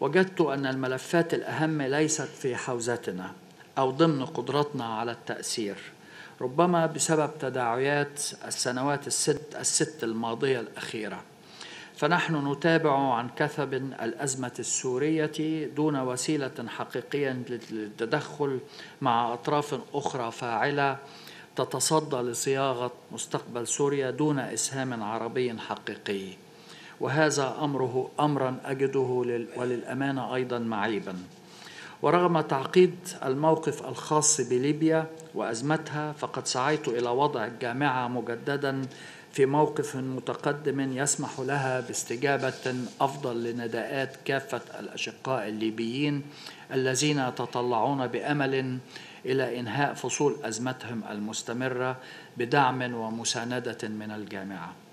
وجدت أن الملفات الأهم ليست في حوزتنا أو ضمن قدرتنا على التأثير ربما بسبب تداعيات السنوات الست, الست الماضية الأخيرة. فنحن نتابع عن كثب الأزمة السورية دون وسيلة حقيقية للتدخل مع أطراف أخرى فاعلة تتصدى لصياغة مستقبل سوريا دون إسهام عربي حقيقي. وهذا أمره أمرا أجده وللأمانة أيضا معيبا. ورغم تعقيد الموقف الخاص بليبيا وأزمتها فقد سعيت إلى وضع الجامعة مجددا في موقف متقدم يسمح لها باستجابة أفضل لنداءات كافة الأشقاء الليبيين الذين يتطلعون بأمل إلى إنهاء فصول أزمتهم المستمرة بدعم ومساندة من الجامعة.